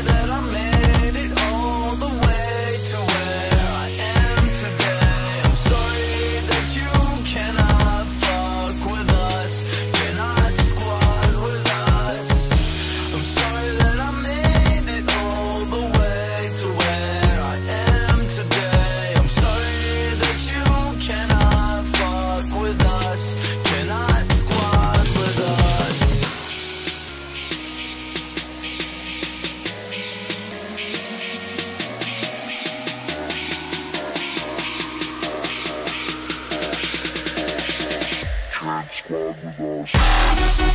that I'm made squad with us.